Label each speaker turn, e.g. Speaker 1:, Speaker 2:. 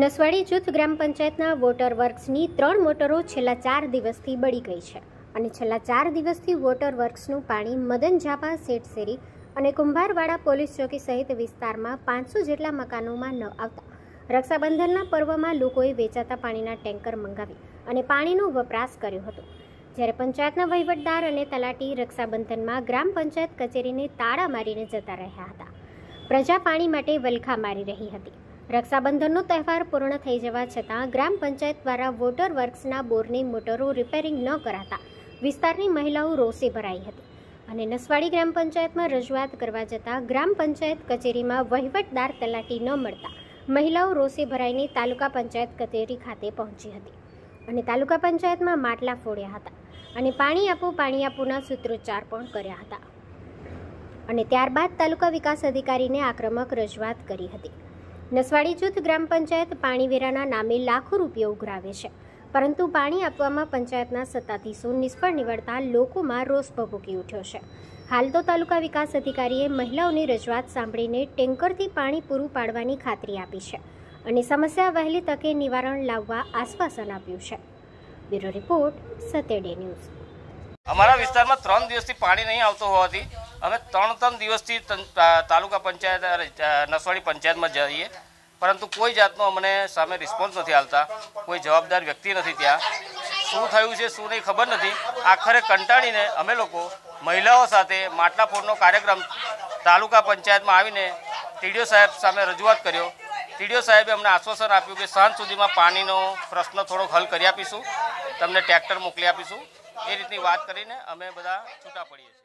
Speaker 1: નસવાડી જૂથ ગ્રામ પંચાયતના વોટર વર્ક્સની ત્રણ મોટરો છેલ્લા ચાર દિવસથી બળી ગઈ છે. અને છેલ્લા ચાર દિવસથી વોટર વર્ક્સનું પાણી મદન ઝાપા, શેઠ શેરી અને કુંભારવાડા પોલીસ ચોકી સહિત વિસ્તારમાં પાંચસો જેટલા મકાનોમાં ન આવતા. રક્ષાબંધનના પર્વમાં લોકોએ વેચાતા પાણીના ટેન્કર મંગાવી અને પાણીનો વપરાશ કર્યો હતો. જ્યારે પંચાયતના વહીવટદાર અને તલાટી રક્ષાબંધનમાં ગ્રામ પંચાયત કચેરીને તાળા મારીને જતા રહ્યા હતા. પ્રજા પાણી માટે વલખા મારી રહી હતી. રક્ષાબંધનનો તહેવાર પૂર્ણ થઈ જવા છતાં ગ્રામ પંચાયત દ્વારા વોટર વર્ક્સના બોરની મોટરો રિપેરિંગ ન કરાતા વિસ્તારની મહિલાઓ રોષે ભરાઈ હતી. અને નસવાડી ગ્રામ પંચાયતમાં રજૂઆત કરવા જતાં ગ્રામ પંચાયત કચેરીમાં વહીવટદાર તલાટી ન મળતા મહિલાઓ રોષે ભરાઈને તાલુકા પંચાયત કચેરી ખાતે પહોંચી હતી અને તાલુકા પંચાયતમાં માટલા ફોડ્યા હતા અને પાણી આપો, પાણી આપોના સૂત્રોચ્ચાર પણ કર્યા હતા. અને ત્યારબાદ તાલુકા વિકાસ અધિકારીને આક્રમક રજૂઆત કરી હતી. નસવાડી જૂથ ગ્રામ પંચાયત પાણીવેરાના નામે લાખો રૂપિયા ઉઘરાવે છે. પરંતુ પાણી આપવામાં પંચાયતના સત્તાધીશો નિષ્ફળ નીવડતા લોકોમાં રોષ ભભૂકી ઉઠ્યો છે. હાલ તો તાલુકા વિકાસ અધિકારીએ મહિલાઓની રજૂઆત સાંભળીને ટેન્કરથી પાણી પૂરું પાડવાની ખાતરી આપી છે અને સમસ્યા વહેલી તકે નિવારણ લાવવા આશ્વાસન આપ્યું છે. બ્યુરો રિપોર્ટ સતેડે ન્યૂઝ.
Speaker 2: અમારા વિસ્તારમાં ત્રણ દિવસથી પાણી નહીં આવતું હોવાથી અમે ત્રણ ત્રણ દિવસથી તાલુકા પંચાયત નસવાડી પંચાયતમાં જઈએ. પરંતુ કોઈ જાતનો અમને સામે રિસ્પોન્સ નથી આવતા. કોઈ જવાબદાર વ્યક્તિ નથી ત્યાં. શું થયું છે, શું નહીં ખબર નથી. આખરે કંટાળીને અમે લોકો મહિલાઓ સાથે માટલાપોરનો કાર્યક્રમ તાલુકા પંચાયતમાં આવીને ટીડીઓ સાહેબ સામે રજૂઆત કર્યો. ટીડીઓ સાહેબે અમને આશ્વાસન આપ્યું કે સાંજ સુધીમાં પાણીનો પ્રશ્ન થોડોક હલ કરી આપીશું. તમને ટ્રેક્ટર મોકલી આપીશું. એ રીતની વાત કરીને અમે બધા છૂટા પડીએ છીએ.